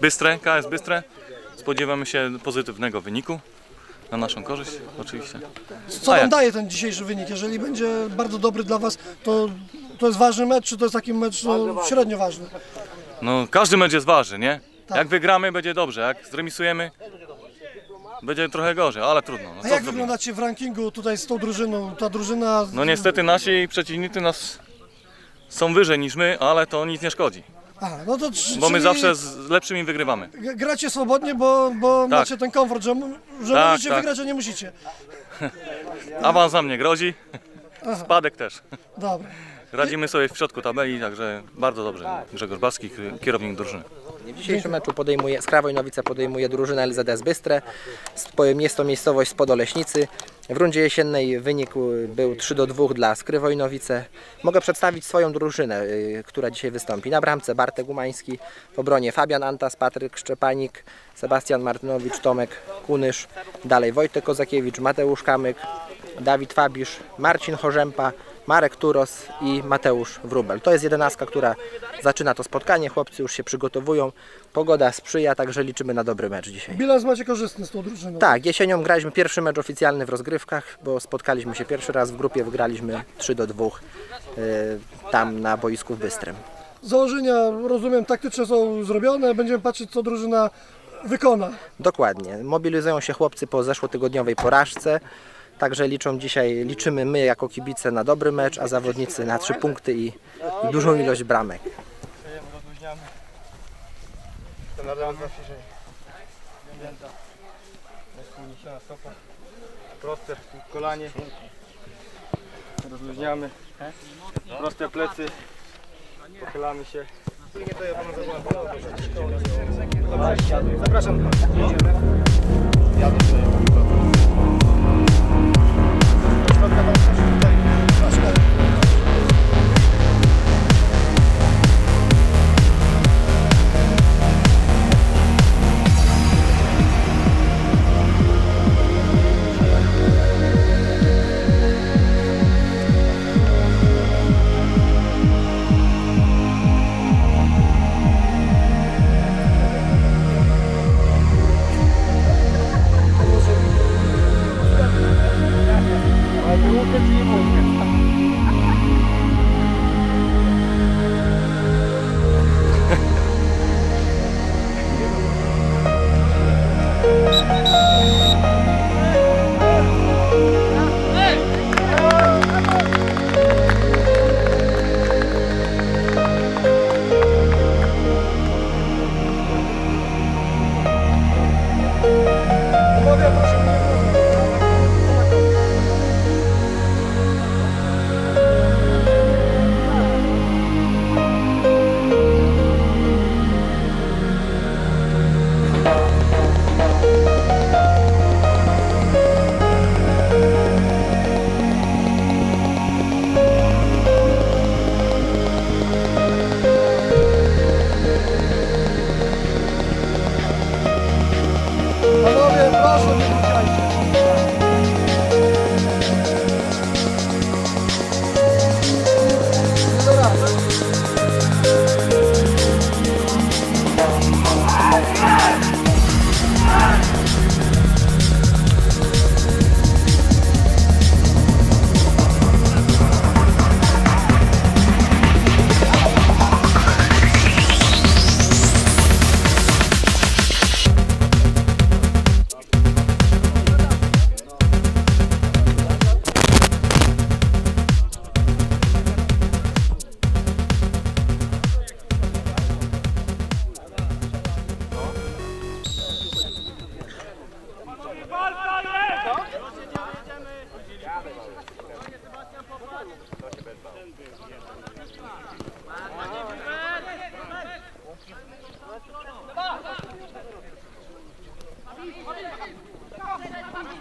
Bystre, KS Bystre. Spodziewamy się pozytywnego wyniku. Na naszą korzyść oczywiście. Co jak? daje ten dzisiejszy wynik? Jeżeli będzie bardzo dobry dla was, to, to jest ważny mecz, czy to jest taki mecz no, średnio ważny? No każdy mecz jest ważny, nie? Tak. Jak wygramy będzie dobrze, jak zremisujemy będzie trochę gorzej, ale trudno. No, A jak wyglądacie w rankingu tutaj z tą drużyną? Ta drużyna... No niestety nasi przeciwnicy nas są wyżej niż my, ale to nic nie szkodzi. Aha, no to, Bo my zawsze z lepszymi wygrywamy. Gracie swobodnie, bo, bo Tak. macie ten komfort, że, że Tak, możecie tak. wygrać, a nie musicie. Awans nam nie grozi, spadek też. Dobra. Radzimy sobie w środku tabeli, także bardzo dobrze. Grzegorz Baski, kierownik drużyny. W dzisiejszym meczu podejmuje, Skra Wojnowice podejmuje drużynę LZS Bystre. Jest to miejscowość spod Oleśnicy. W rundzie jesiennej wynik był 3 do 2 dla Skry Wojnowice. Mogę przedstawić swoją drużynę, y, która dzisiaj wystąpi. Na bramce Bartek Umański, w obronie Fabian Antas, Patryk Szczepanik, Sebastian Martynowicz, Tomek Kunysz, dalej Wojtek Kozakiewicz, Mateusz Kamyk, Dawid Fabisz, Marcin Chorzępa, Marek Turos i Mateusz Wróbel. To jest jedenastka, która zaczyna to spotkanie. Chłopcy już się przygotowują. Pogoda sprzyja, także liczymy na dobry mecz dzisiaj. Bilans macie korzystny z tą drużyną. Tak, jesienią graliśmy pierwszy mecz oficjalny w rozgrywkach, bo spotkaliśmy się pierwszy raz w grupie, wygraliśmy 3 do 2 y, tam na boisku w Bystrym. Założenia, rozumiem, taktyczne są zrobione. Będziemy patrzeć, co drużyna wykona. Dokładnie. Mobilizują się chłopcy po zeszłotygodniowej porażce. Także liczą dzisiaj, liczymy my jako kibice na dobry mecz, a zawodnicy na trzy punkty i, i dużą ilość bramek. Proste kolanie. Rozluźniamy. Proste plecy. Pochylamy się. Zapraszam. Panowie,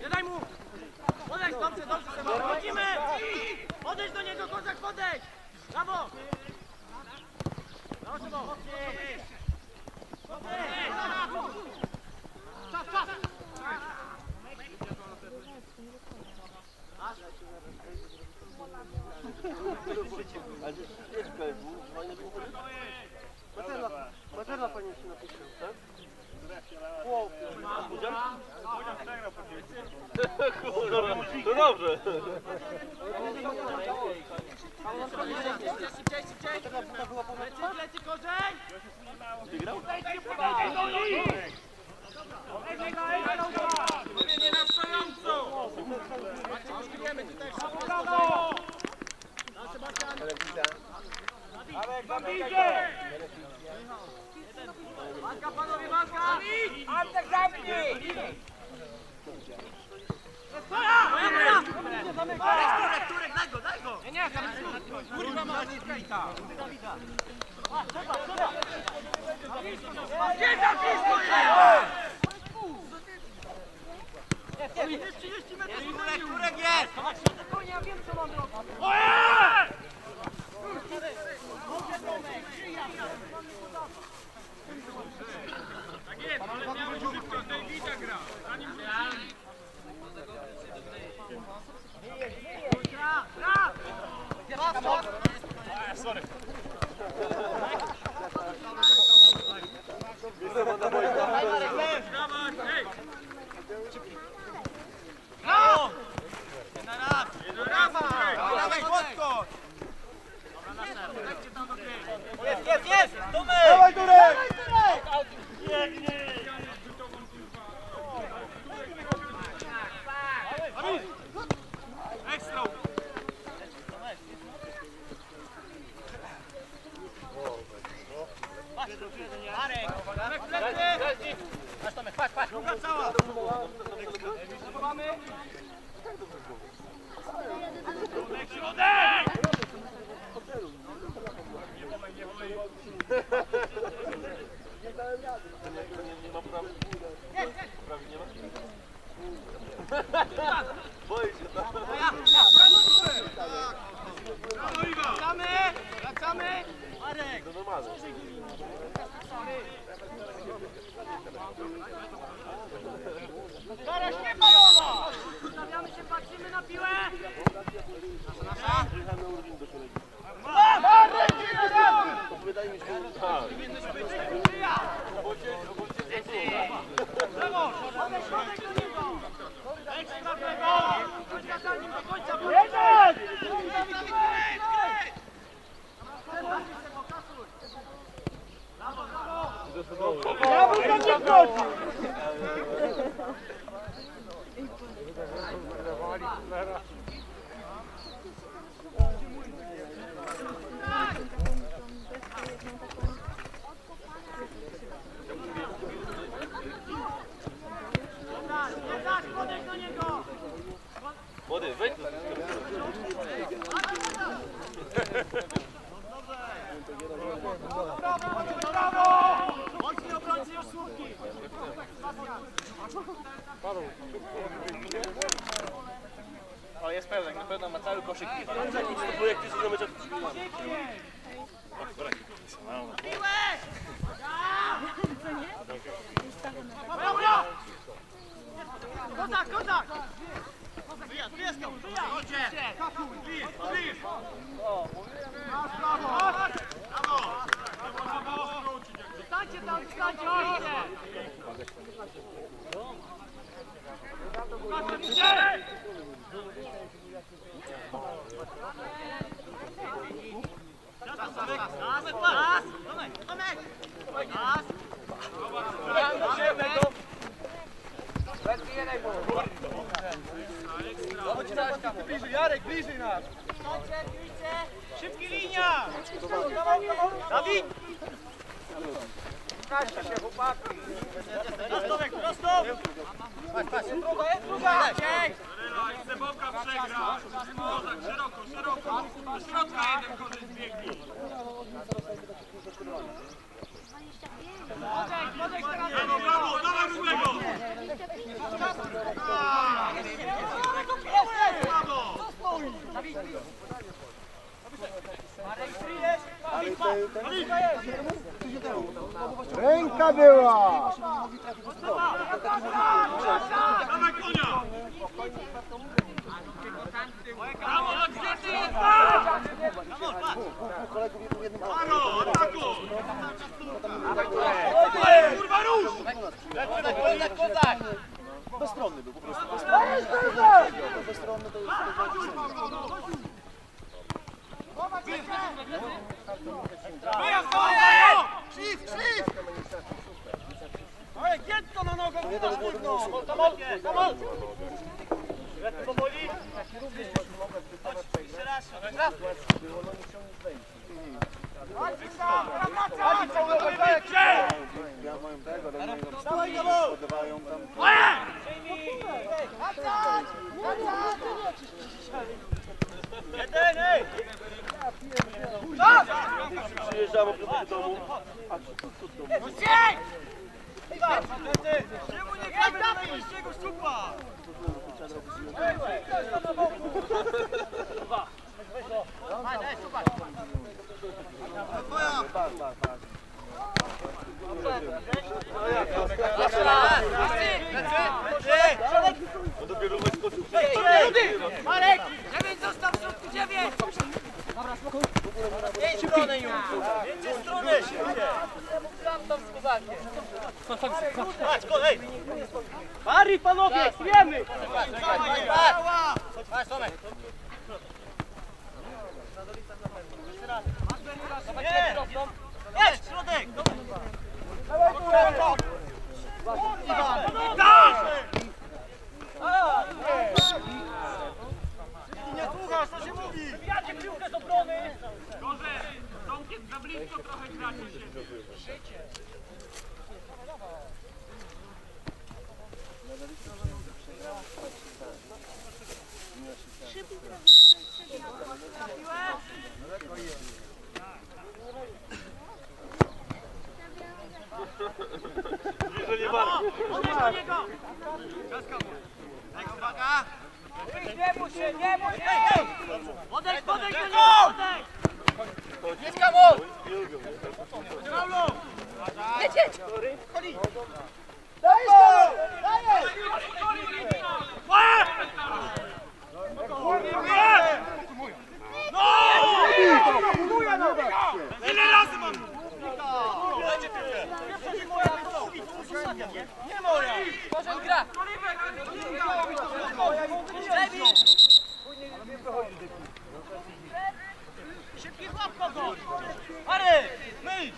Nie daj mu! Podejdź, dobrze, dobrze, Seba. Chodzimy! Podejdź do niego, kozak, podejdź! Brawo! Brawo, Sebo. Czas, czas! To dobrze. Szybciej, szybciej! Plecy, plecy, korzeń! Tutaj się podaj! Nie na stojąco! Wiemy tutaj Brawo! Walka, panowie, walka! Antek, zamknij! Turek, Turek, daj go, daj go! Nie, nie, kurwa ma Dawida! Gdzie za blisko jest? Jest 30 metrów! Turek, Turek jest! Spokojnie, ja wiem co mam robić. Tak jest, ale miałeś szybko Davida gra. Zanim Gra, gra! Jest, jest, jest! Tomek! Dawaj, Durek! Ekstra! Marek! Marek, plecy! Patrz Tomek, patrz, patrz! Druga cała! Chowamy! Środek, środek! Wracamy! Dawid! Prostowek, prosto! Patrz, patrz, druga, jest druga! Sebowka przegra. Kozak szeroko, szeroko. Do środka jeden koleś biegnie. Ręka była! Dawaj konia. Brawo, odwrotny jest Aro, ataku. Kurwa rusz. Wyjazd, dawaj! Szlif, szlif! Oj, giętko na nogę, wydasz trudno! Kamol, kamol! Lepiej powoli. Chodź, jeszcze raz. Raz. Chodź, Krzysztof, wracaj! Dawaj, Kamol! Jeden, ej! Przyjeżdżamy do domu. Czemu nie gramy na najbliższego szczupa? Marek! Dziewięć został w środku, dziewięć! Dobra, spokój. Pięć stronę już. Pięć strony. Patrz, kolej! Pary, panowie, wiemy! Patrz, Tomek! Nie! Jest, środek! Iwan! Nie słuchasz, co się mówi! Wybijacie piłkę z obrony! Gorzej, Tomkiem za blisko trochę gracie się. Jeżeli bardzo. Odejdź do niego! Uwaga! Nie bój się, nie bój się! Odejdź, odejdź do niego! Odejdź! Jedź, Kamol! Paulo! Lecieć! Dajesz, Kamol! Dajesz! Ile razy mam? Dajcie piłkę! Nie moja! Poszedł gra! Szybki łapko go! Ary! Myć!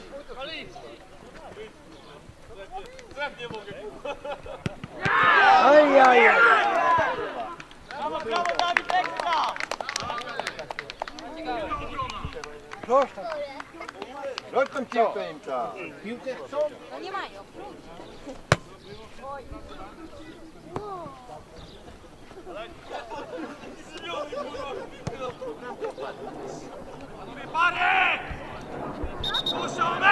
Aj, aj, aj. Brawo, brawo, Dawid, ekstra! Proszę tam. Rzuć tą piłkę im tam. No nie mają. Panowie, parę! Puszczony!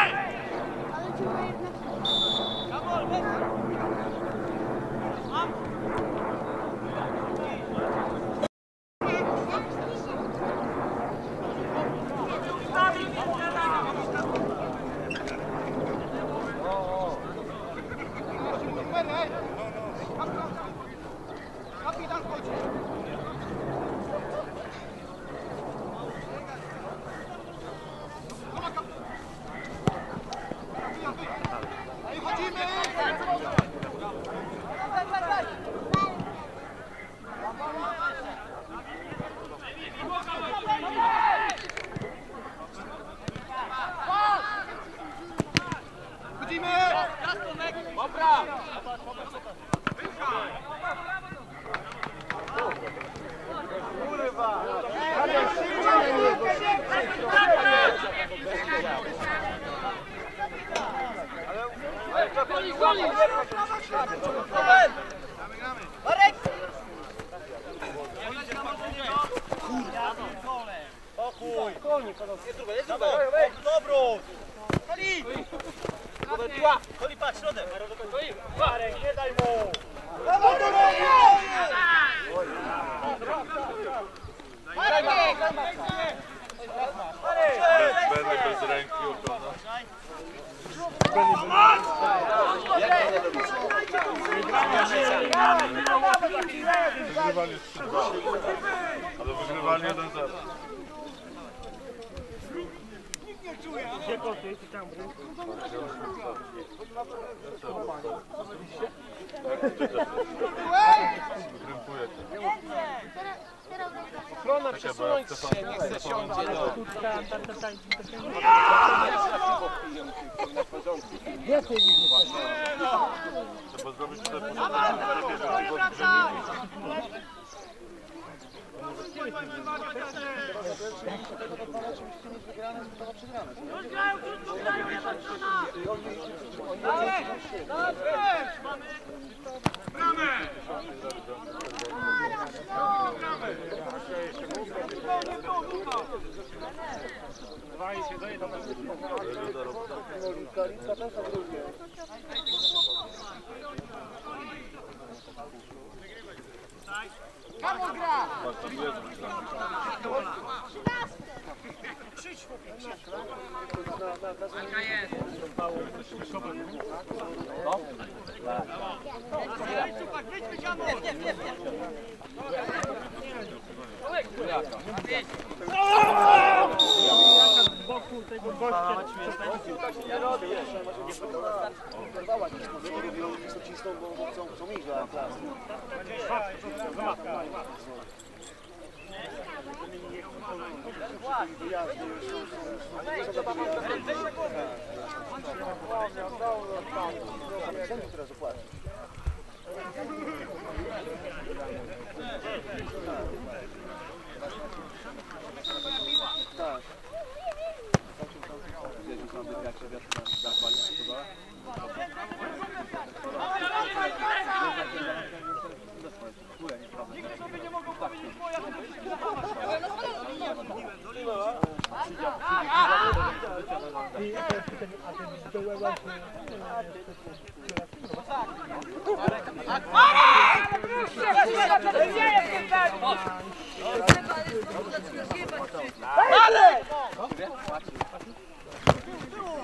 Ale ci ma jednak... Kamol, Trzeba zrobić tutaj Zobacz, Tak. Tak się tam jak się wiatr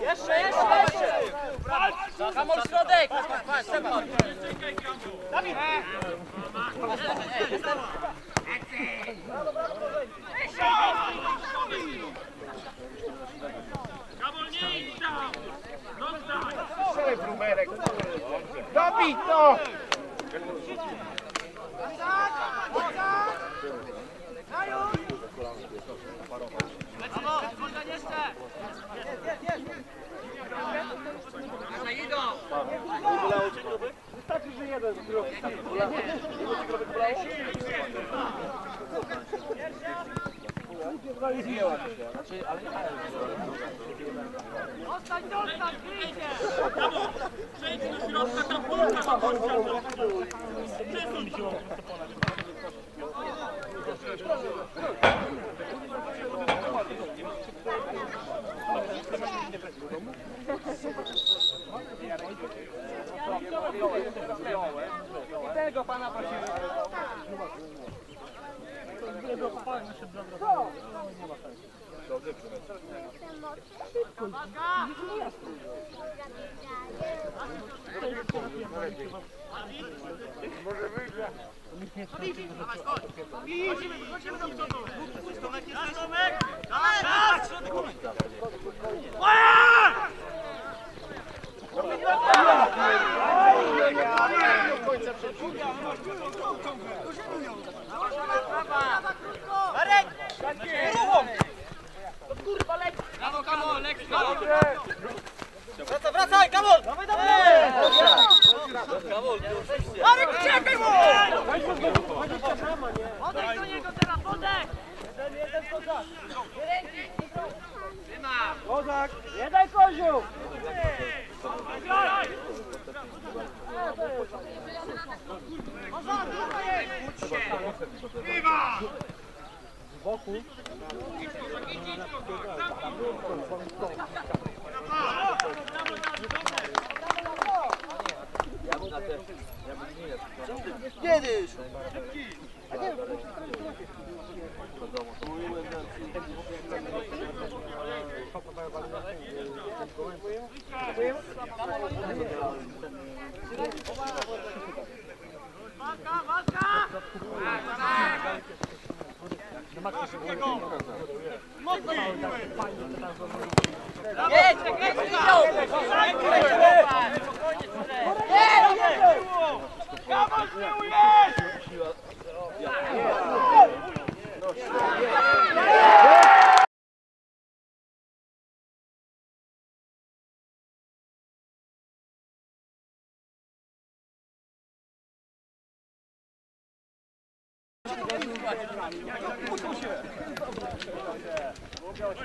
Jeszcze, jeszcze, jeszcze! Kamol środek! Patrz, Stefan! Kamol, nie idź tam! Zostań! Dobij to! Dostań, dostań, wyjdzie! Przejdź do środka, tam kulka ma podciągnąć. Przesuń się. Tego Marek! Kurwa, leć! Brawo, Kamol, leć! Wracaj, wracaj, Kamol! Dawaj, dawaj! Kamol, Marek, uciekaj mu! Odejdź do niego teraz, odejdź! Jeden, jeden kozak! Trzyma! Kozak! Jeden koziu! Kozak, dawaj! Kiedyś! Jedź, jedź, jedź! Czas,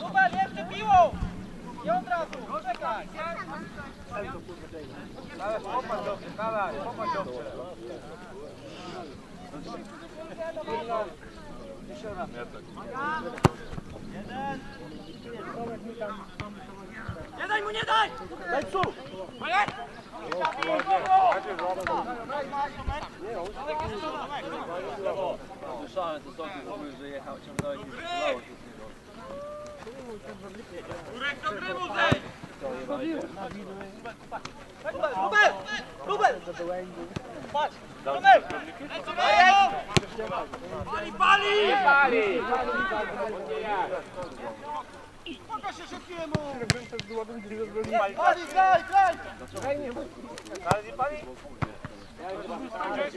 Super, jeszcze piłą! Nie od razu, czekaj! Dawaj, popatrz dobrze, dawaj, popatrz dobrze. Nie daj mu, nie daj! Daj psu! Słyszałem te soki, że jechał, ciągnąłeś już w Jurek, do gry mu zejdź! Rubel! Rubel! Patrz! Rubel! Dajesz! Pali, pali! Pokaż się szybkiemu! Pali, graj, graj! Nie raz! Ale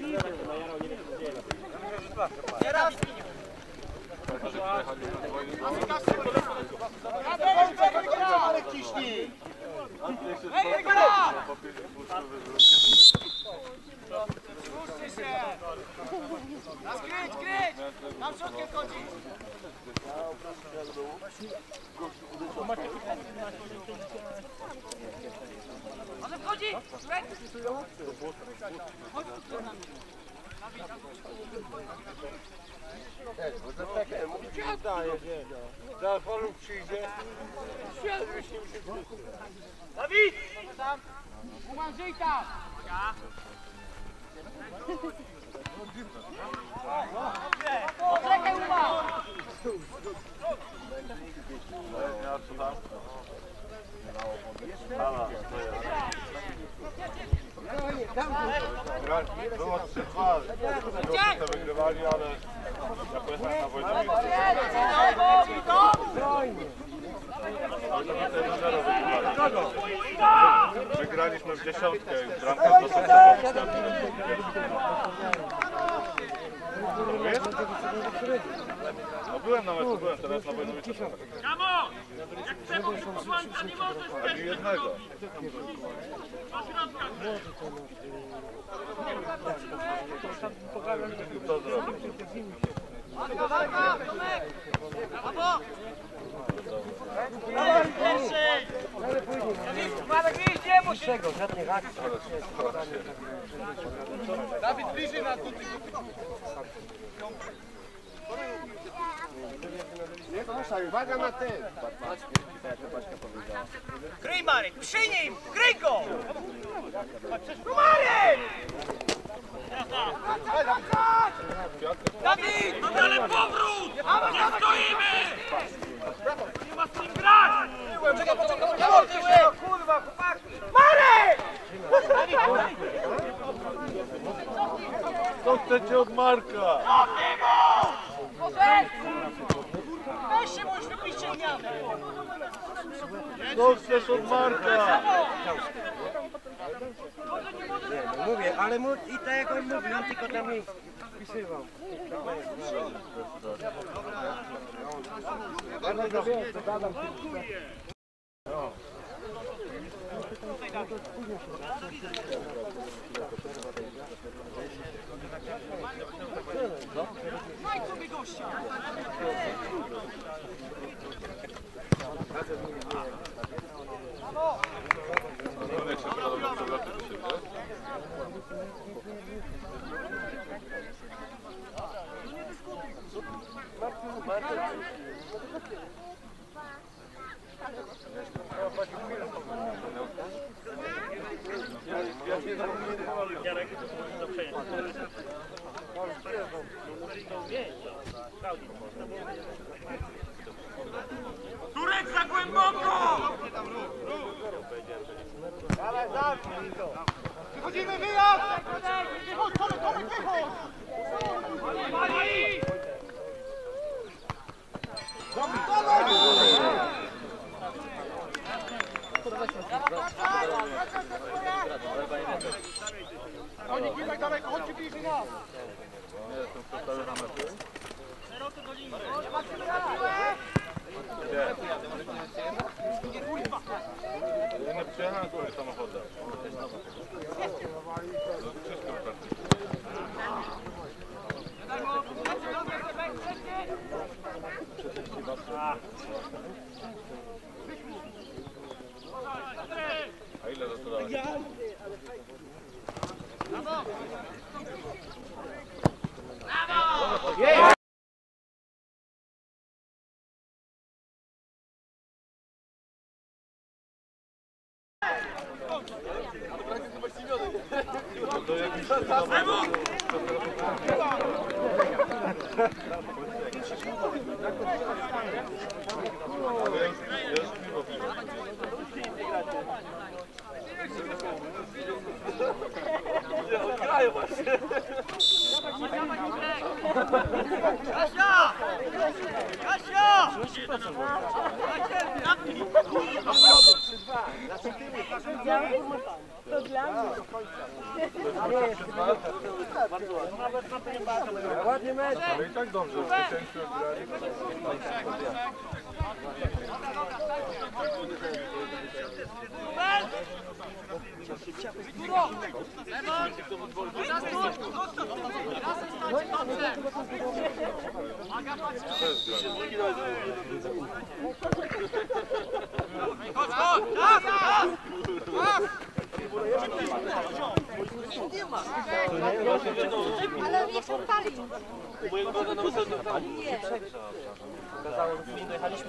ciśnij! Ej, gra! Puszczcie się! Raz kryć, kryć! Tam środkiem chodzi! Może wchodzi! Szwed! Mówicie, daje, nie. Zaraz paluch przyjdzie. Świat myślił się Dawid! Tam! Umarzyj tam! Poczekaj, Uma! Było 3-2. Gdzie? wygrywali, ale ja pojechałem na wojnę. Wygraliśmy w dziesiątkę, bramka do Wiesz? No byłem na meczu, byłem teraz na Wojnowicy. Kamo! Jak przebój posłanka nie możesz Ani jednego. do środka. Co zrobić? Marek, idź, nie musi! Uwaga na ten! Kryj Marek, przy nim! Kryj go! No Marek! Dawid! No ale powrót! Nie stoimy! Nie ma z kim grać! Poczekaj, poczekaj, poczekaj! Kurwa, chłopaki! Marek! Co chcecie od Marka? Weź się, bądź wypiścieniany! Co chcesz od Marka? Mówię, ale mu, i tak jak on mówił, on tylko tam jej wpisywał. Turek Wychodzimy, wyjazd! Wychodź, Tomek, Tomek, wychodź! Oni tak daleko, chodźcie bliżej nas! Ja nie przyjechałem tutaj samochodem. Wszystko praktycznie. A ile za to dałeś? To jakiś Ale ja już, ja już piwo piję. Kasia! Kasia! Ale i tak dobrze, zwycięstwo grali. Ale niech się pali.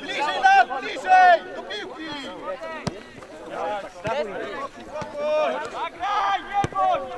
Bliżej nas, bliżej! Do piłki! Zagraj, nie bądź!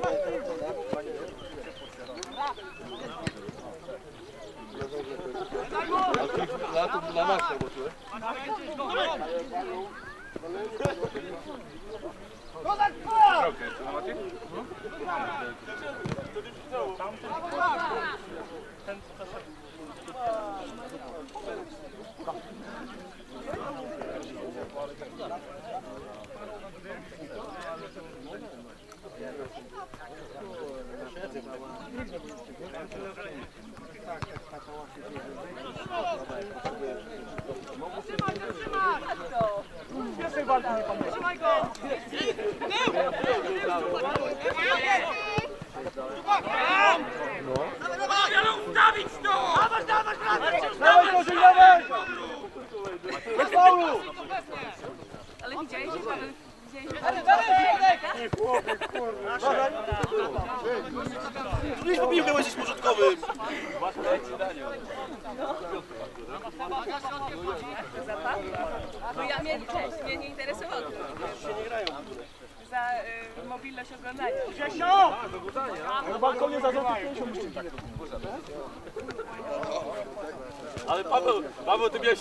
Trzymaj go! Dawid tu! Dawaj, dawaj, dawaj! Dawaj, Kozik, dawaj! Bez faulu! Ale widziałeś, że Paweł... Widziałeś, że Dawaj, dawaj, Idź po piłkę, jesteś porządkowym. Bo ja mnie, cześć, mnie nie interesowało. Za y, mobilność oglądania. Ale Paweł, Paweł, ty miałeś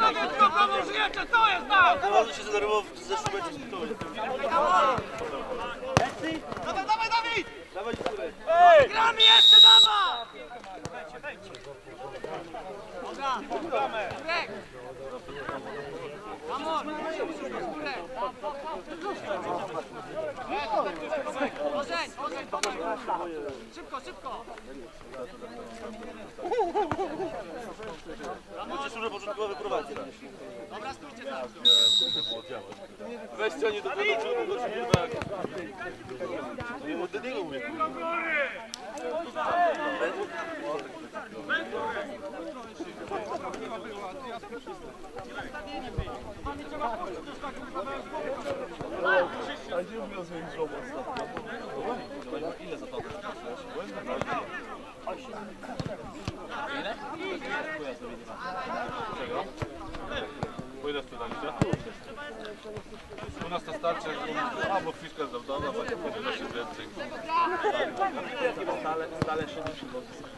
Dawid, tu pomóż jeszcze, to jest tam! Bardzo się zdenerwował w zeszłym meczu z Tytowem. Dawaj, dawaj, Dawid! Gramy jeszcze, dawaj! Dobra. Grek. Amor, Grek. Szybko, szybko. Będziesz już porządkowy prowadzi. Dobra, stójcie tam. Weźcie oni do tego czołgu, bo się. Nie, od niego mówię. Pójdę tu daliście? U nas to starczy, a bo fiszka zdał, bo nie się więcej. Stale, stale się Pomóż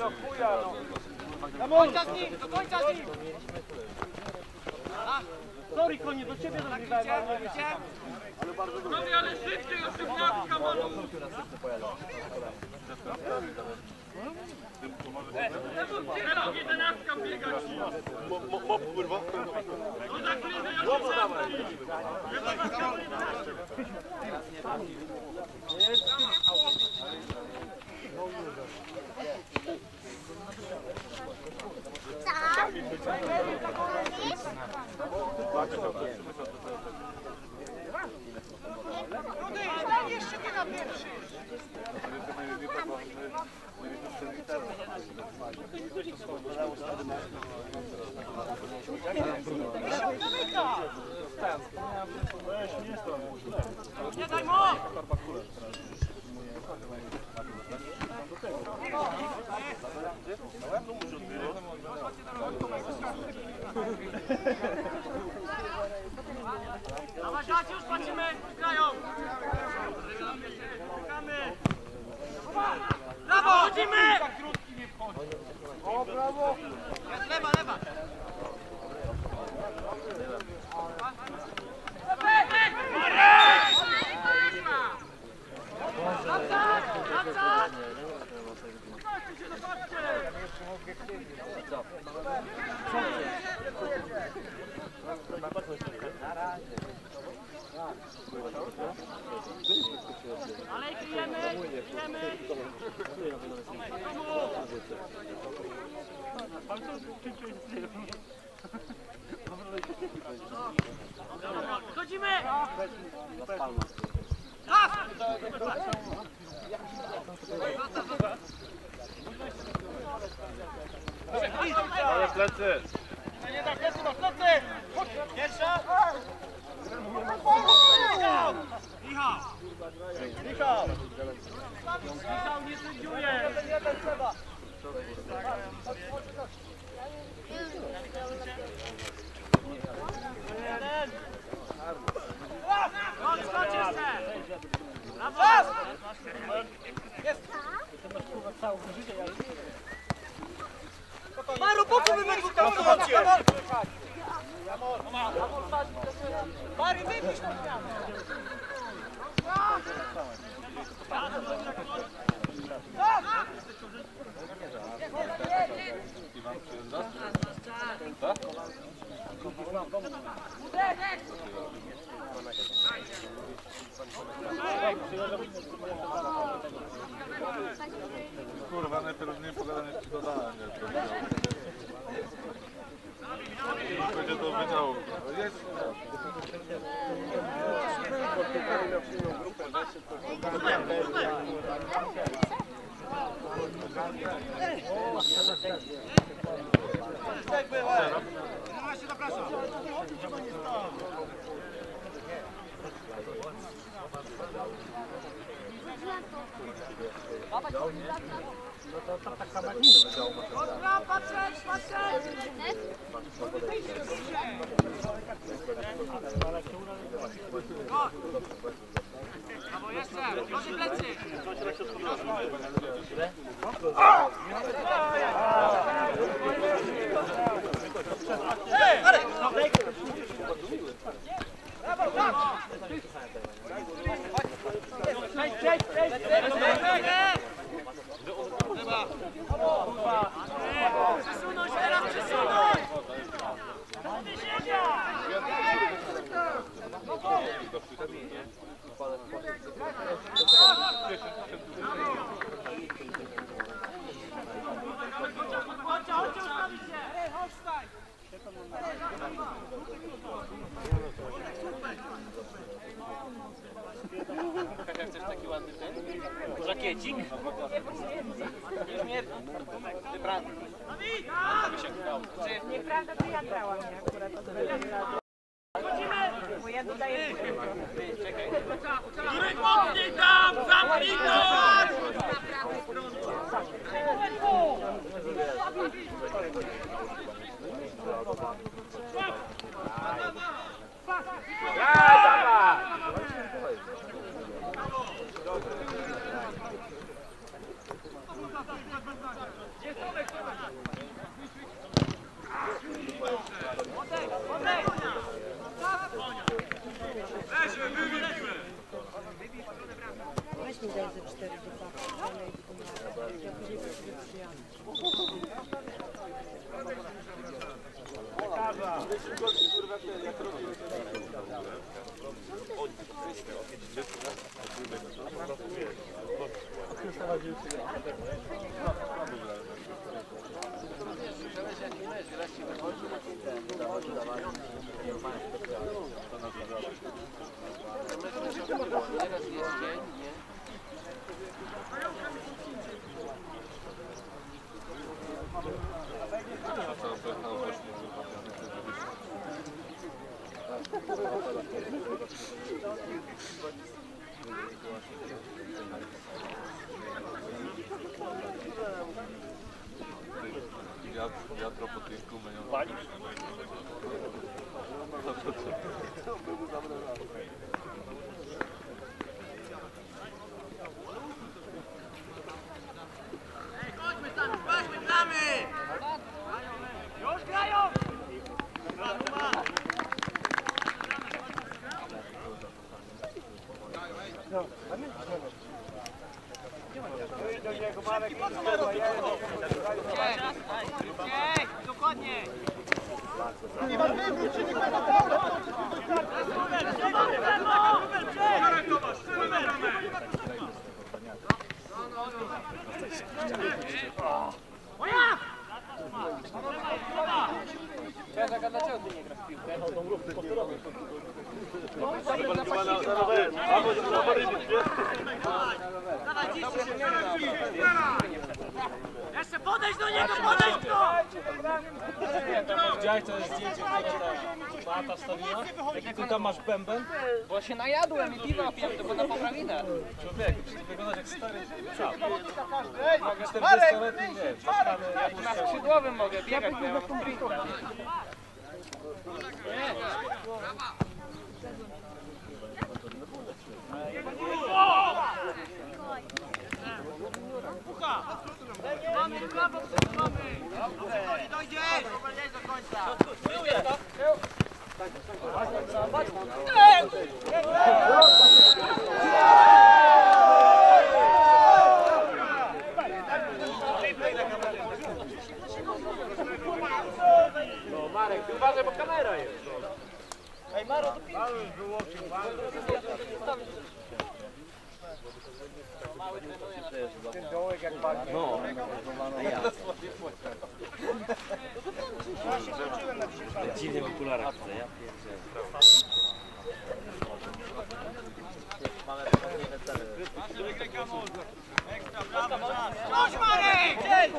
Do końca z nim, do końca z nim! Sorry, konie, do ciebie dogrywałem. Nie daj mu! Dawaj, dawaj, już patrzymy, grają! Czekamy! Brawo, chodzimy! O, brawo! Ale kryjemy, kryjemy. Chodzimy! Raz! Ale plecy! Nie tak, plecy, na plecy! Pierwsza! Michał! Michał! Michał nie sędziuje! Jeden trzeba! Jeden! Chodź, chodź jeszcze! Brawo! Jest! Maru, po co wy dwóch tam stoicie? Mary, wypisz na zmianę! Kurwa, najpierw nie pogadanie ci dodałem, nie? To Będzie do wydziału. Jest. Patrzeć, patrzeć! Brawo, jeszcze! Proszę plecy! Cześć, cześć, cześć! Przesunąć, teraz przesunąć! Do wyziemia! Chodźcie, chodźcie, ustawić się! Chodź, wstań! Żakiecik? Nieprawda, to ja grałam nie akurat od bo ja dodaję Czekaj. Jurek, mocniej tam! Zamknij to! Ja! Bęben? Bo się najadłem i piwa piłem, to na poprawinę. Człowieku, przecież wyglądasz jak stary czap. Mogę 40-letni, wiesz, Na skrzydłowym mogę biegać, bo ja mam sprinta. Mamy prawo, mamy! Dojdziesz! Dojdziesz do końca! Chodź Marek! Cine popular acum, da? Extra, brawo! Czuć Marek! Cześć!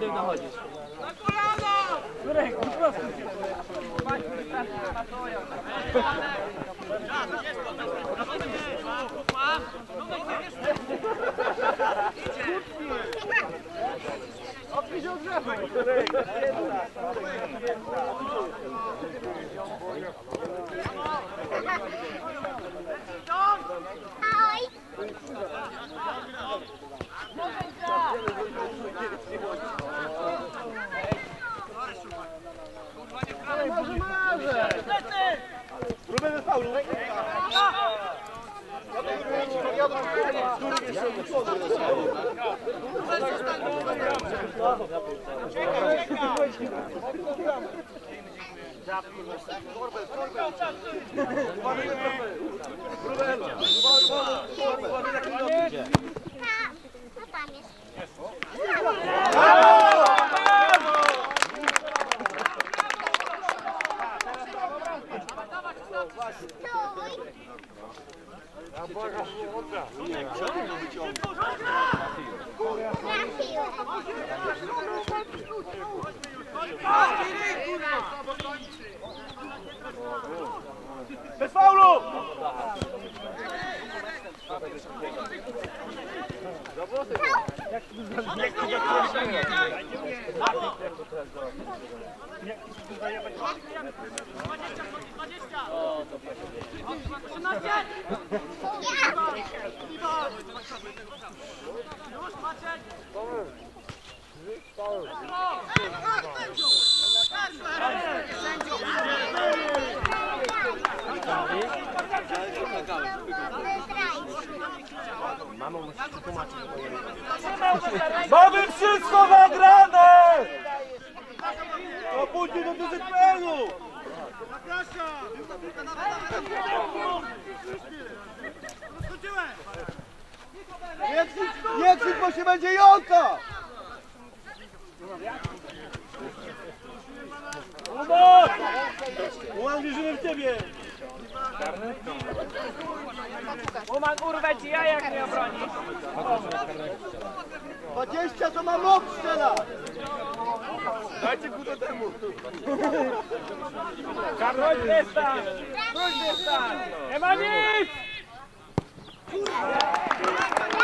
Tym dochodzisz. Na kolana! Jurek, po prostu się. Odpisz od drzewa! Dobra, dobra. Bez faulu! Mamy wszystko nagrane! To pójdzie do DZPL-u! Nie krzycz, nie krzycz, bo się będzie jąka! Ułam wierzymy w ciebie! Uman, urwę ci ja, jak mnie obronisz. 20 to ma moc strzela! Dajcie ku do temu! Chodź, Destan! Chodź, Destan! Nie ma nic! Od